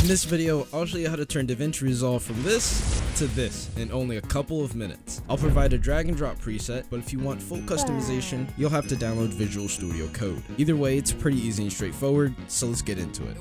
In this video, I'll show you how to turn DaVinci Resolve from this to this in only a couple of minutes. I'll provide a drag and drop preset, but if you want full customization, you'll have to download Visual Studio Code. Either way, it's pretty easy and straightforward, so let's get into it.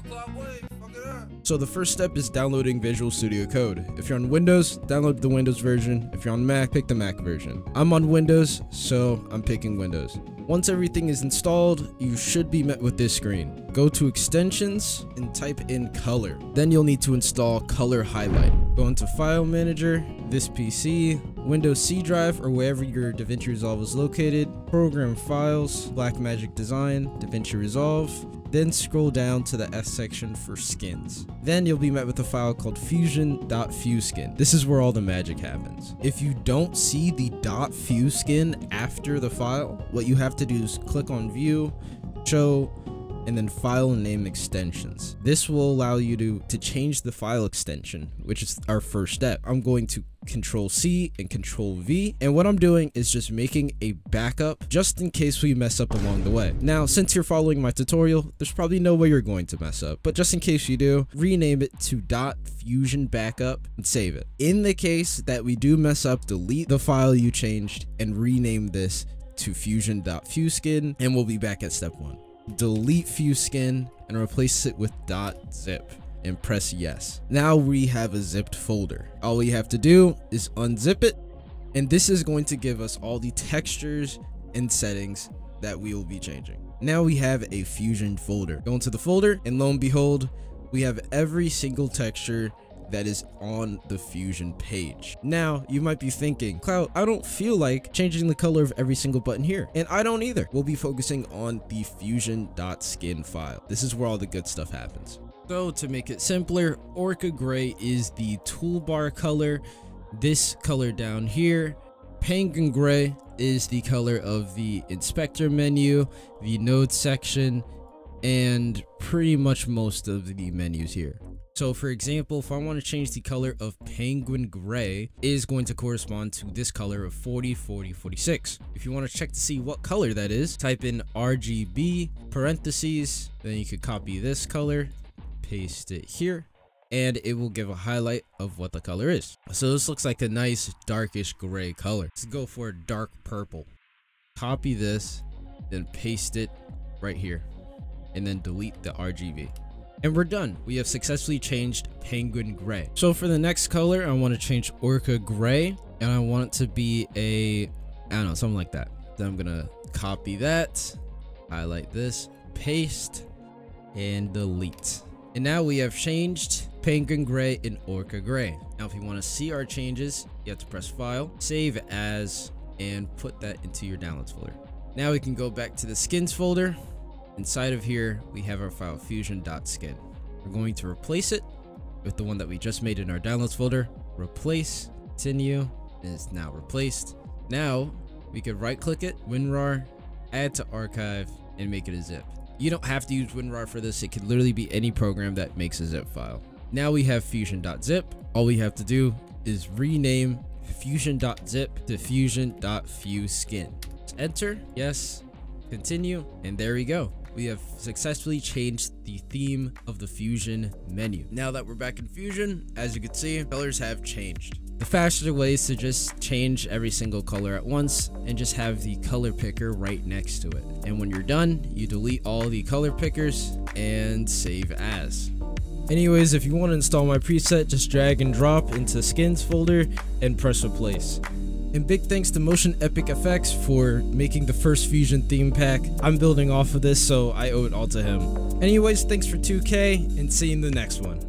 So the first step is downloading Visual Studio Code. If you're on Windows, download the Windows version. If you're on Mac, pick the Mac version. I'm on Windows, so I'm picking Windows. Once everything is installed, you should be met with this screen. Go to extensions and type in color. Then you'll need to install color highlight. Go into file manager, this PC, Windows C drive or wherever your DaVinci Resolve is located, program files, Blackmagic Design, DaVinci Resolve, then scroll down to the S section for skins. Then you'll be met with a file called fusion.fuskin. This is where all the magic happens. If you don't see the .fuskin after the file, what you have to do is click on view, show, and then file name extensions. This will allow you to, to change the file extension, which is our first step. I'm going to control C and control V. And what I'm doing is just making a backup just in case we mess up along the way. Now, since you're following my tutorial, there's probably no way you're going to mess up, but just in case you do, rename it to dot .fusion backup and save it. In the case that we do mess up, delete the file you changed and rename this to fusion.fuskin and we'll be back at step one delete fuskin and replace it with .zip and press yes. Now we have a zipped folder. All we have to do is unzip it and this is going to give us all the textures and settings that we will be changing. Now we have a fusion folder. Go into the folder and lo and behold, we have every single texture that is on the Fusion page. Now, you might be thinking, Clout, I don't feel like changing the color of every single button here. And I don't either. We'll be focusing on the fusion.skin file. This is where all the good stuff happens. So to make it simpler, Orca Gray is the toolbar color. This color down here, Penguin Gray is the color of the inspector menu, the node section, and pretty much most of the menus here. So for example, if I want to change the color of penguin gray is going to correspond to this color of 40, 40, 46. If you want to check to see what color that is, type in RGB parentheses, then you could copy this color, paste it here, and it will give a highlight of what the color is. So this looks like a nice darkish gray color. Let's go for a dark purple. Copy this, then paste it right here, and then delete the RGB. And we're done. We have successfully changed Penguin Gray. So for the next color, I want to change Orca Gray. And I want it to be a, I don't know, something like that. Then I'm going to copy that, highlight this, paste, and delete. And now we have changed Penguin Gray and Orca Gray. Now if you want to see our changes, you have to press File, Save As, and put that into your downloads folder. Now we can go back to the skins folder Inside of here, we have our file fusion.skin. We're going to replace it with the one that we just made in our downloads folder. Replace, continue, and it's now replaced. Now, we could right click it, WinRAR, add to archive, and make it a zip. You don't have to use WinRAR for this. It could literally be any program that makes a zip file. Now we have fusion.zip. All we have to do is rename fusion.zip to fusion.fuskin. Enter, yes, continue, and there we go we have successfully changed the theme of the Fusion menu. Now that we're back in Fusion, as you can see, colors have changed. The faster way is to just change every single color at once and just have the color picker right next to it. And when you're done, you delete all the color pickers and save as. Anyways, if you want to install my preset, just drag and drop into skins folder and press replace. And big thanks to Motion Epic Effects for making the first Fusion theme pack. I'm building off of this, so I owe it all to him. Anyways, thanks for 2K, and see you in the next one.